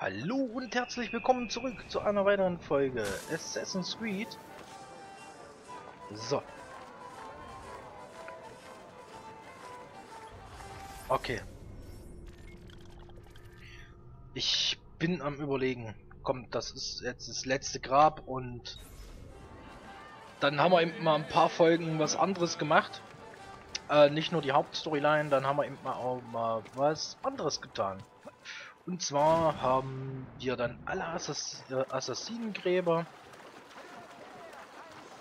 Hallo und herzlich willkommen zurück zu einer weiteren Folge Assassin's Creed. So. Okay. Ich bin am überlegen. Kommt, das ist jetzt das letzte Grab und dann haben wir eben mal ein paar Folgen was anderes gemacht. Äh, nicht nur die Hauptstoryline, dann haben wir eben mal auch mal was anderes getan. Und zwar haben wir dann alle Assass äh, Assassinengräber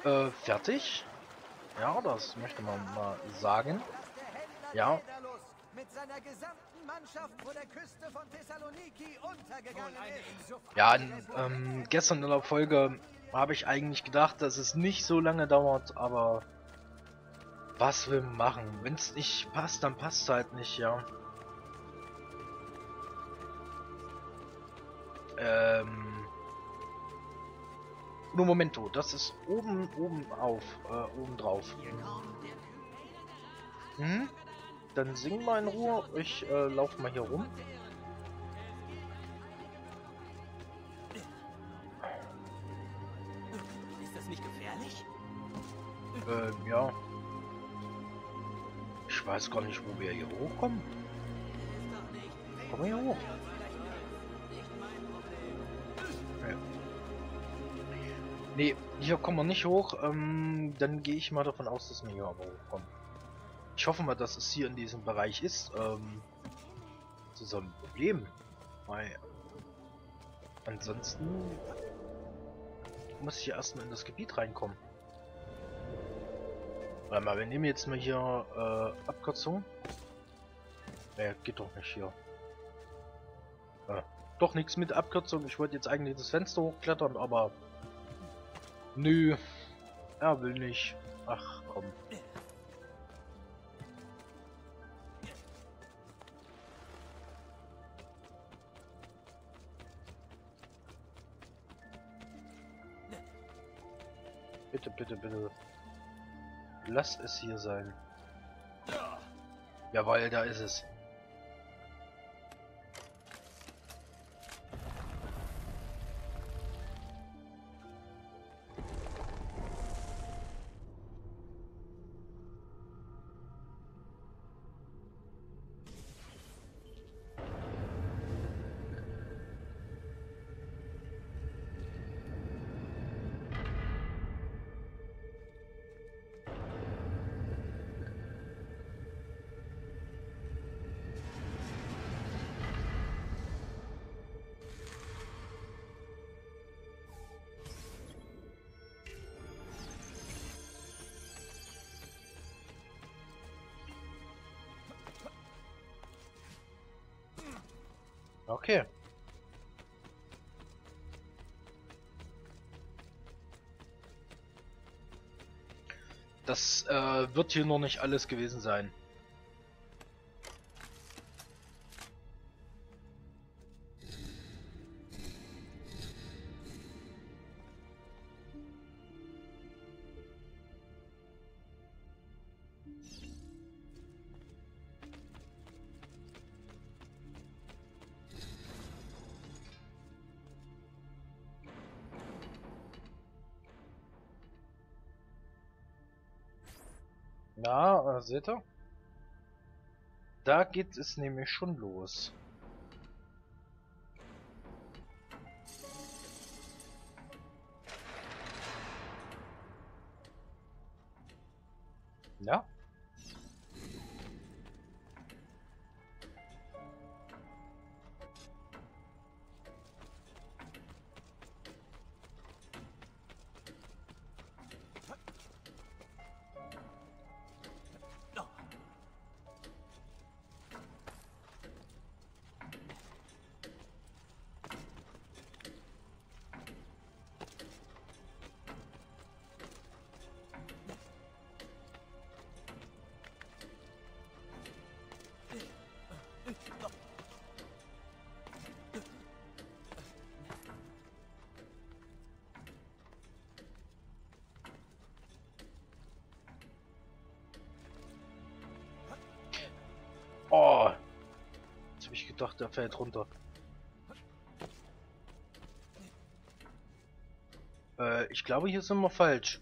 äh, fertig. Ja, das möchte man mal sagen. Ja. Ja, ähm, gestern in der Folge habe ich eigentlich gedacht, dass es nicht so lange dauert, aber was wir machen. Wenn es nicht passt, dann passt es halt nicht, ja. Ähm. Nur Momento, das ist oben, oben auf, äh, oben drauf. Hm? Dann sing mal in Ruhe. Ich äh, lauf mal hier rum. Ist das nicht gefährlich? Ähm, ja. Ich weiß gar nicht, wo wir hier hochkommen. Kommen wir hier hoch? Nee, hier kommen wir nicht hoch. Ähm, dann gehe ich mal davon aus, dass wir hier aber hochkommen. Ich hoffe mal, dass es hier in diesem Bereich ist. Ähm, das ist ein Problem. Weil ansonsten muss ich ja erstmal in das Gebiet reinkommen. Warte mal, wir nehmen jetzt mal hier äh, Abkürzung. Ne, geht doch nicht hier. Äh, doch nichts mit Abkürzung. Ich wollte jetzt eigentlich das Fenster hochklettern, aber... Nö. Er will nicht. Ach, komm. Bitte, bitte, bitte. Lass es hier sein. Jawohl, da ist es. Okay. Das äh, wird hier noch nicht alles gewesen sein. Ja, äh, seht ihr? Da geht es nämlich schon los. doch, der fällt runter. Äh, ich glaube, hier sind wir falsch.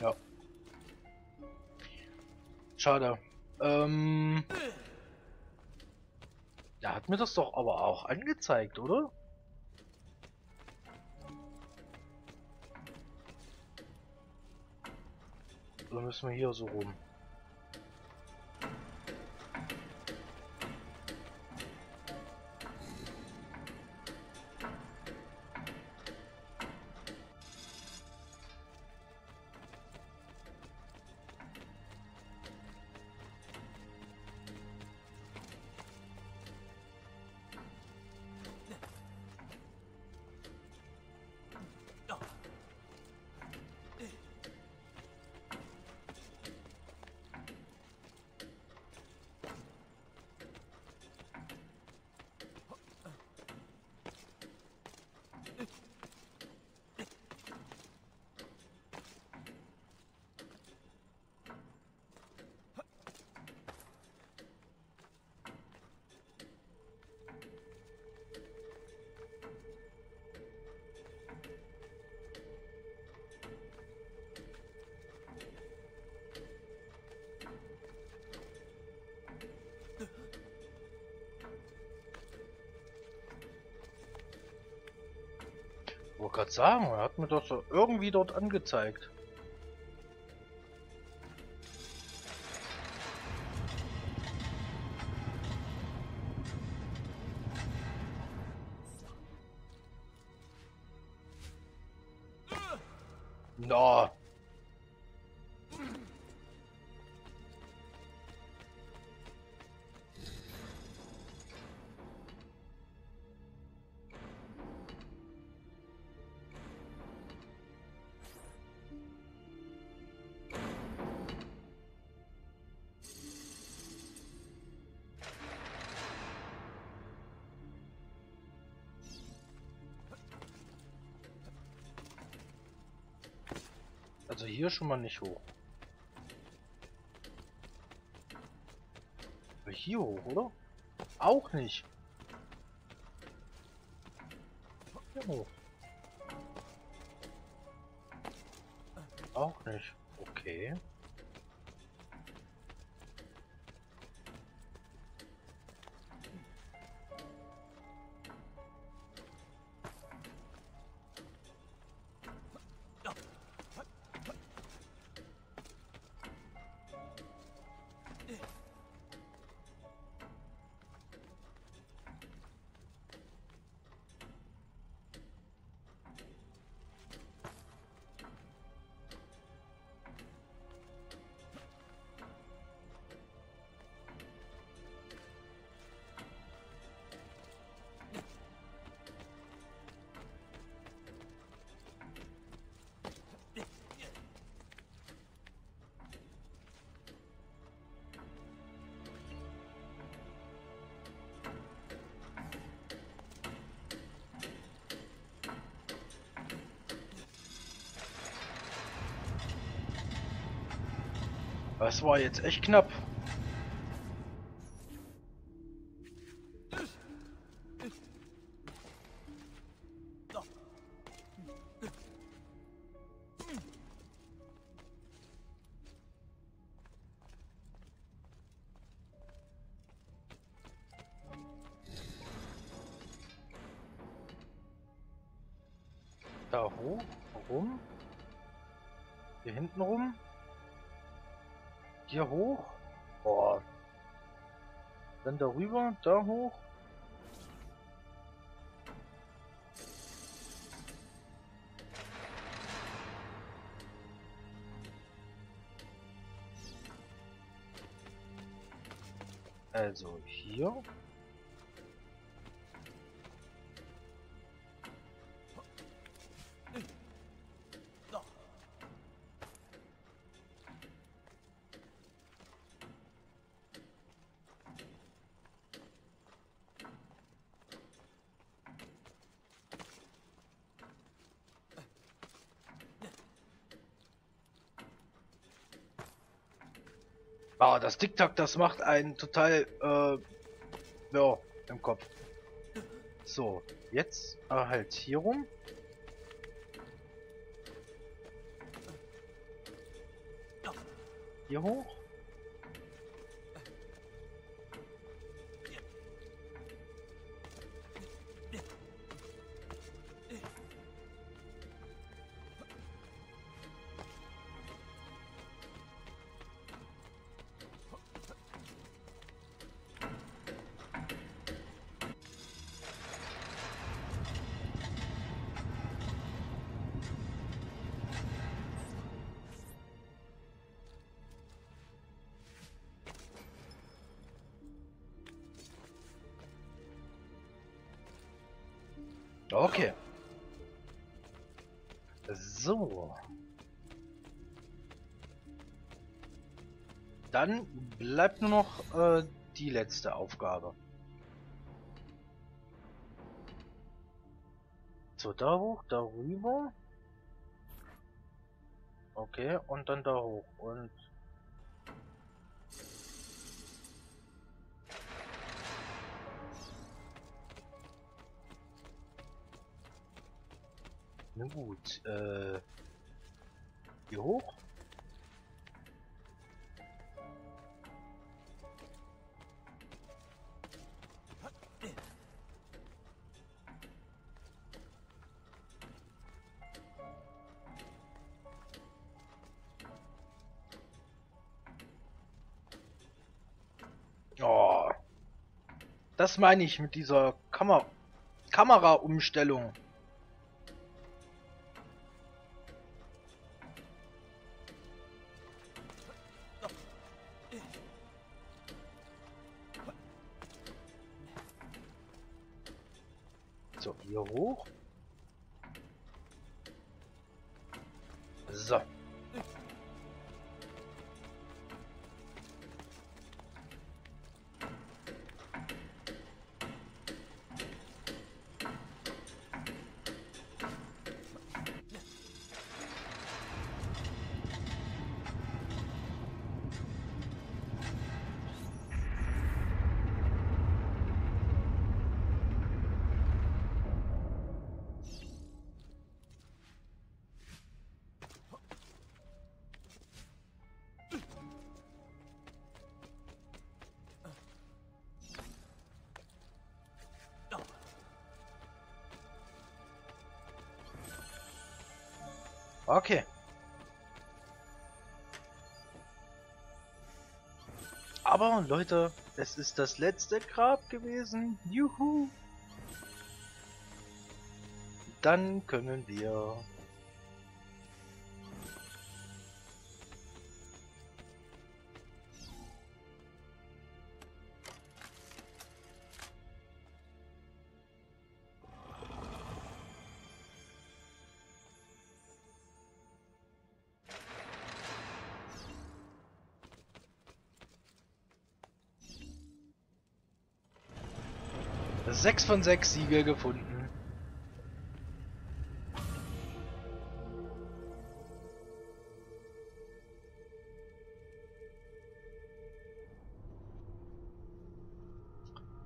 Ja. Schade. Ähm... Da hat mir das doch aber auch angezeigt, oder? Oder müssen wir hier so rum? Gerade sagen, er hat mir das irgendwie dort angezeigt. Hier schon mal nicht hoch. Aber hier hoch, oder? Auch nicht. Hier hoch. Auch nicht. Das war jetzt echt knapp. Da hoch, rum. Hier hinten rum. Hier hoch. Boah. Dann darüber, da hoch. Also hier. Ah, das TikTok, das macht einen total, äh, ja, im Kopf. So, jetzt äh, halt hier rum. Hier hoch. Okay. So. Dann bleibt nur noch äh, die letzte Aufgabe. So, da hoch, da rüber. Okay, und dann da hoch. Und Na gut, äh... Hier hoch? Oh. Das meine ich mit dieser Kamer Kameraumstellung. Okay. Aber Leute, es ist das letzte Grab gewesen. Juhu. Dann können wir Sechs von sechs Siegel gefunden.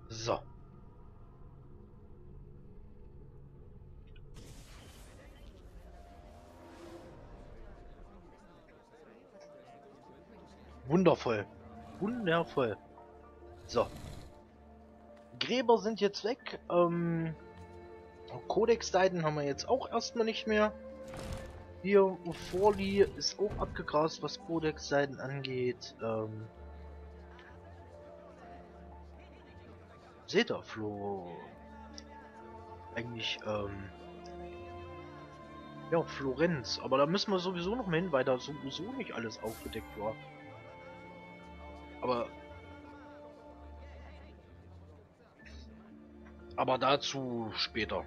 So. Wundervoll. Wundervoll. So. Gräber sind jetzt weg. Ähm, Codex-Seiten haben wir jetzt auch erstmal nicht mehr. Hier, Forli ist auch abgegrast, was Codex-Seiten angeht. Ähm, Flo. Eigentlich, ähm, ja, Florenz. Aber da müssen wir sowieso noch mal hin, weil da sowieso nicht alles aufgedeckt war. Aber Aber dazu später.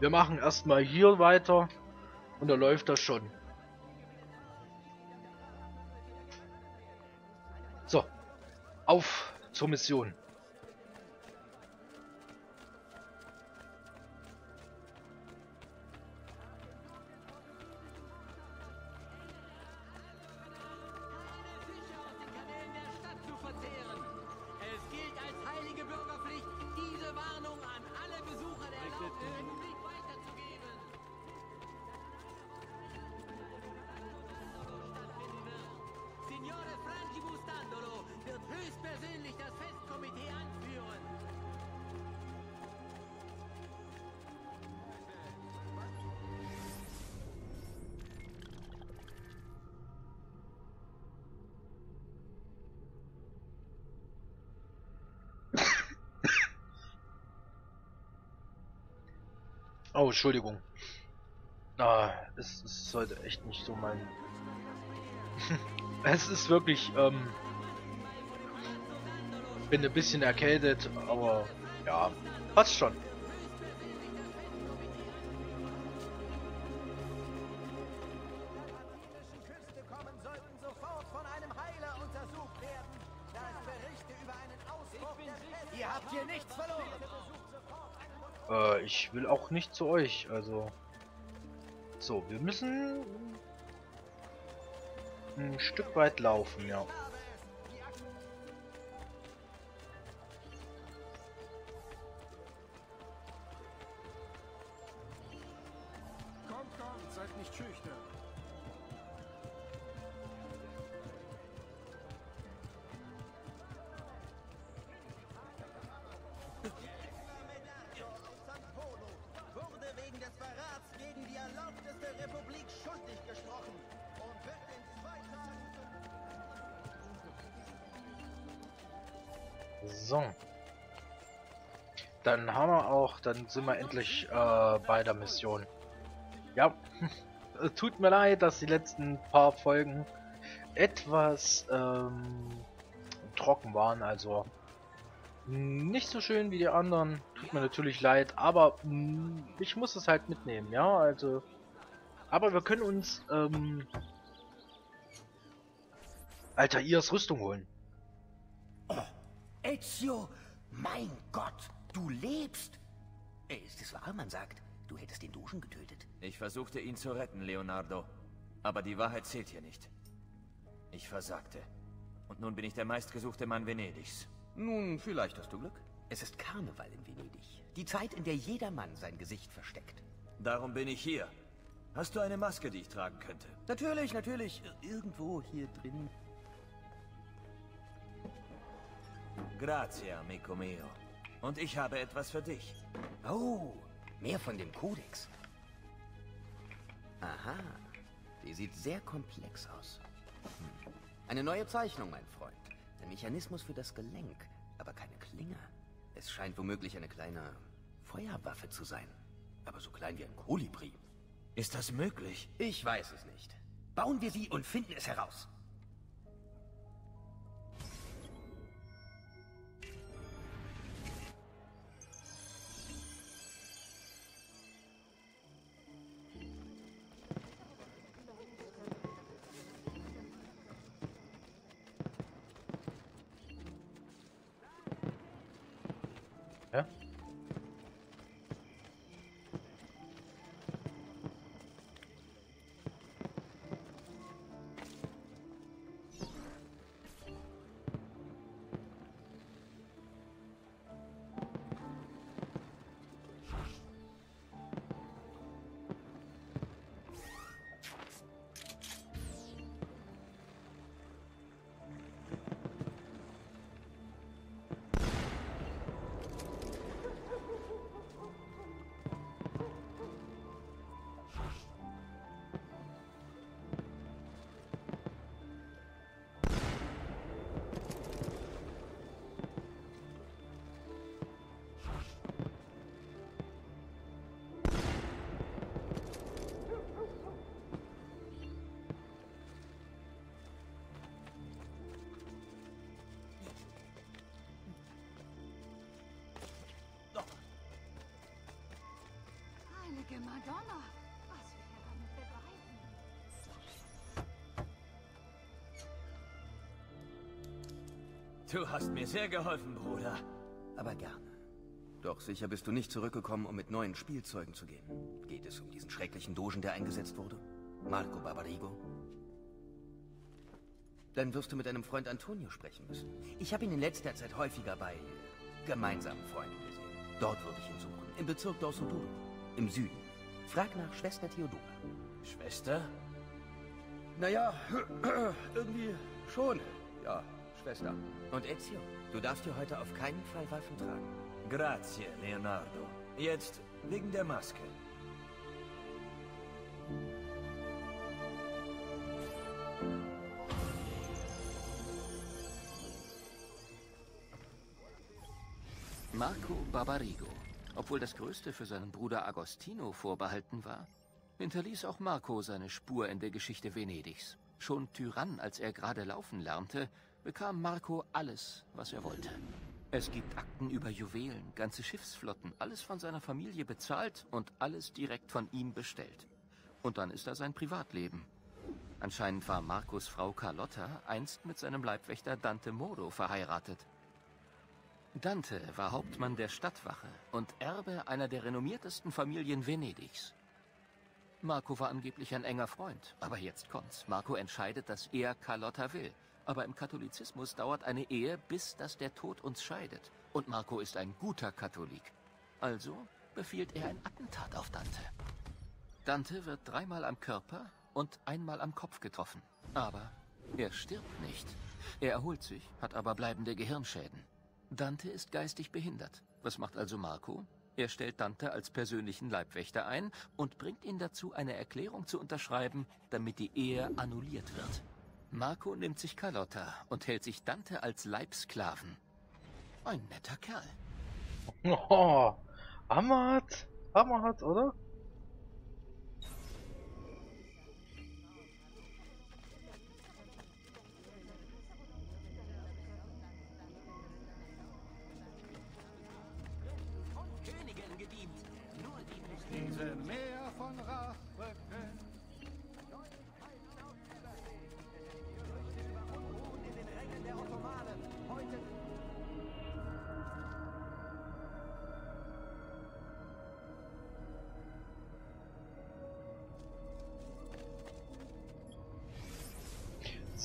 Wir machen erstmal hier weiter und da läuft das schon. So, auf zur Mission. Oh, Entschuldigung. Ah, es, es sollte echt nicht so mein... es ist wirklich, ähm... Bin ein bisschen erkältet, aber ja, passt schon. Äh, ich will auch nicht zu euch, also... So, wir müssen... ein Stück weit laufen, ja. Dann sind wir endlich äh, bei der Mission. Ja, tut mir leid, dass die letzten paar Folgen etwas ähm, trocken waren, also nicht so schön wie die anderen. Tut mir natürlich leid, aber mh, mm, ich muss es halt mitnehmen, ja, also. Aber wir können uns ähm, Alter, Ias Rüstung holen. Ezio, mein Gott, du lebst. Ist es wahr, man sagt, du hättest den Duschen getötet? Ich versuchte ihn zu retten, Leonardo. Aber die Wahrheit zählt hier nicht. Ich versagte. Und nun bin ich der meistgesuchte Mann Venedigs. Nun, vielleicht hast du Glück. Es ist Karneval in Venedig. Die Zeit, in der jeder Mann sein Gesicht versteckt. Darum bin ich hier. Hast du eine Maske, die ich tragen könnte? Natürlich, natürlich. Irgendwo hier drin. Grazie, amico mio. Und ich habe etwas für dich. Oh, mehr von dem Kodex. Aha, die sieht sehr komplex aus. Hm. Eine neue Zeichnung, mein Freund. Ein Mechanismus für das Gelenk, aber keine Klinge. Es scheint womöglich eine kleine Feuerwaffe zu sein. Aber so klein wie ein Kolibri. Ist das möglich? Ich weiß es nicht. Bauen wir sie und finden es heraus. Madonna! Was wir hier damit betreiben. Du hast mir sehr geholfen, Bruder. Aber gerne. Doch sicher bist du nicht zurückgekommen, um mit neuen Spielzeugen zu gehen. Geht es um diesen schrecklichen Dogen, der eingesetzt wurde? Marco Barbarigo? Dann wirst du mit deinem Freund Antonio sprechen müssen. Ich habe ihn in letzter Zeit häufiger bei gemeinsamen Freunden gesehen. Dort würde ich ihn suchen. Im Bezirk Dorsoduro. Im Süden. Frag nach Schwester Theodora. Schwester? Naja, irgendwie schon. Ja, Schwester. Und Ezio, du darfst hier heute auf keinen Fall Waffen tragen. Grazie, Leonardo. Jetzt wegen der Maske. Marco Barbarigo Obwohl das Größte für seinen Bruder Agostino vorbehalten war, hinterließ auch Marco seine Spur in der Geschichte Venedigs. Schon Tyrann, als er gerade laufen lernte, bekam Marco alles, was er wollte. Es gibt Akten über Juwelen, ganze Schiffsflotten, alles von seiner Familie bezahlt und alles direkt von ihm bestellt. Und dann ist da sein Privatleben. Anscheinend war Marcos Frau Carlotta einst mit seinem Leibwächter Dante Modo verheiratet. Dante war Hauptmann der Stadtwache und Erbe einer der renommiertesten Familien Venedigs. Marco war angeblich ein enger Freund, aber jetzt kommt's. Marco entscheidet, dass er Carlotta will. Aber im Katholizismus dauert eine Ehe, bis dass der Tod uns scheidet. Und Marco ist ein guter Katholik. Also befiehlt er ein Attentat auf Dante. Dante wird dreimal am Körper und einmal am Kopf getroffen. Aber er stirbt nicht. Er erholt sich, hat aber bleibende Gehirnschäden. Dante ist geistig behindert. Was macht also Marco? Er stellt Dante als persönlichen Leibwächter ein und bringt ihn dazu, eine Erklärung zu unterschreiben, damit die Ehe annulliert wird. Marco nimmt sich Carlotta und hält sich Dante als Leibsklaven. Ein netter Kerl. Oh, Hammerhart. Hammerhart, oder?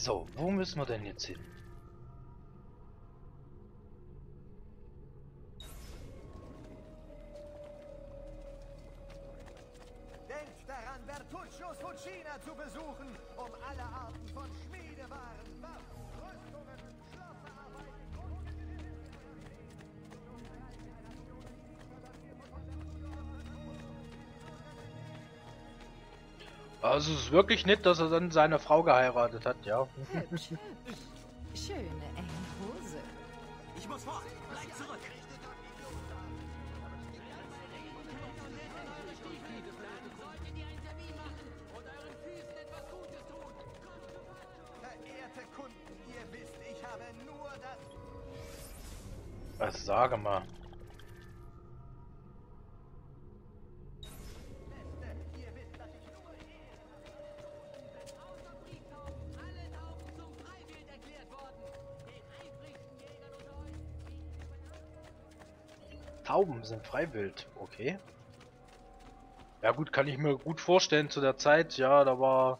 So, wo müssen wir denn jetzt hin? Wirklich nett, dass er dann seine Frau geheiratet hat, ja. Hübsch, hübsch. Schöne enge Hose. Ich muss fort. Bleib zurück. Verehrte Kunden, ihr wisst, ich habe nur das... Was sage mal. Tauben sind freiwild, okay. Ja gut, kann ich mir gut vorstellen zu der Zeit, ja, da war...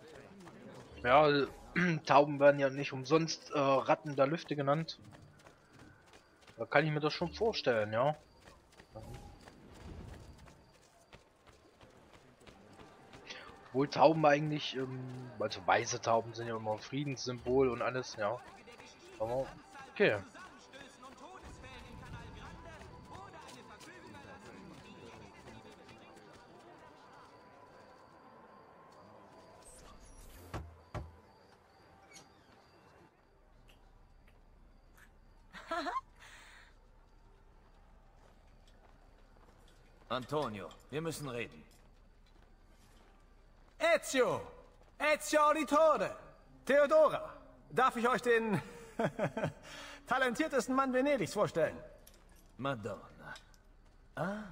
Ja, Tauben werden ja nicht umsonst äh, Ratten der Lüfte genannt. Da kann ich mir das schon vorstellen, ja. Obwohl Tauben eigentlich, ähm, also weiße Tauben sind ja immer Friedenssymbol und alles, ja. Aber, okay. Antonio, wir müssen reden. Ezio! Ezio Auditore! Theodora! Darf ich euch den talentiertesten Mann Venedigs vorstellen? Madonna. Ah,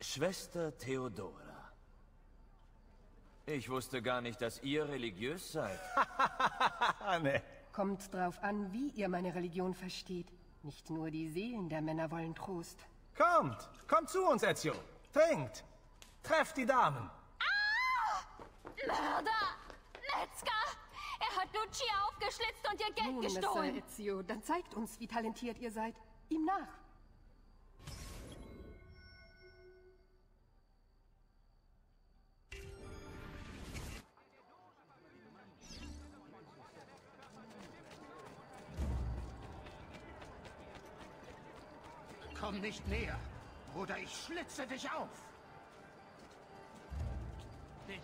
Schwester Theodora. Ich wusste gar nicht, dass ihr religiös seid. Ah, ne. Kommt drauf an, wie ihr meine Religion versteht. Nicht nur die Seelen der Männer wollen Trost. Kommt! Kommt zu uns, Ezio! Trinkt! Trefft die Damen! Mörder! Metzger! Er hat Lucia aufgeschlitzt und ihr Geld Nun, Messer gestohlen. Ezio, dann zeigt uns, wie talentiert ihr seid. Ihm nach. Komm nicht näher, oder ich schlitze dich auf. Bitte,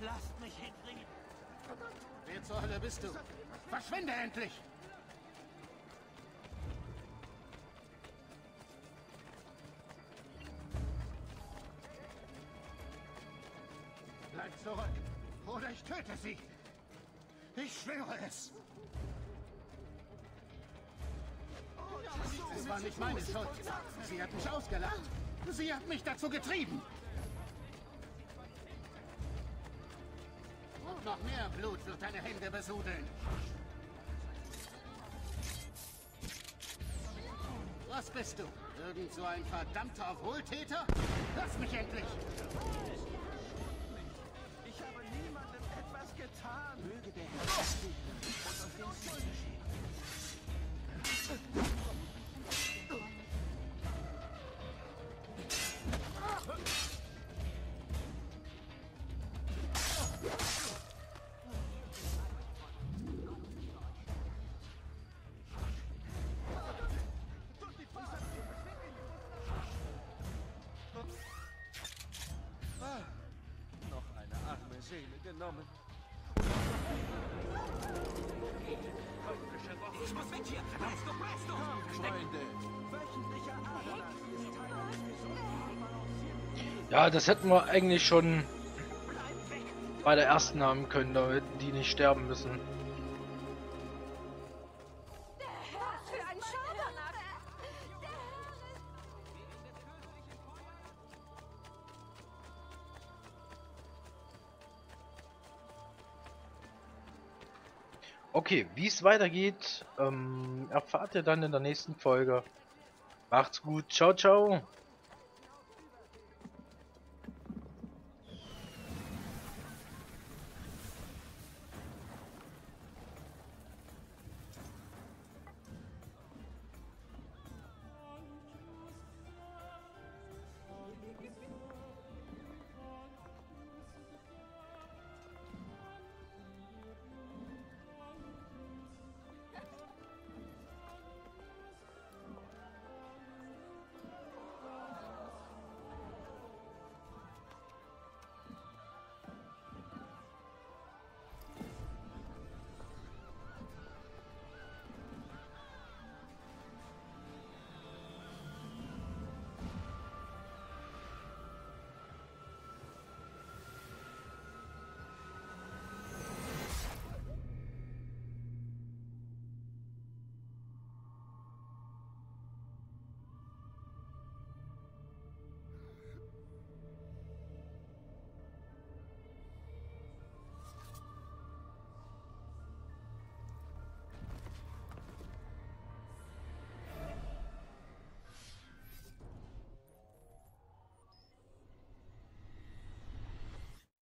lasst mich hinbringen. Wer zur Hölle bist du? Verschwinde endlich! Bleib zurück, oder ich töte sie. Ich schwöre es. War nicht meine Schuld. Sie hat mich ausgelacht. Sie hat mich dazu getrieben. Und noch mehr Blut wird deine Hände besudeln. Was bist du? Irgend so ein verdammter Wohltäter? Lass mich endlich! Ja, das hätten wir eigentlich schon bei der ersten haben können, damit die nicht sterben müssen. Okay, wie es weitergeht, ähm, erfahrt ihr dann in der nächsten Folge. Macht's gut, ciao, ciao.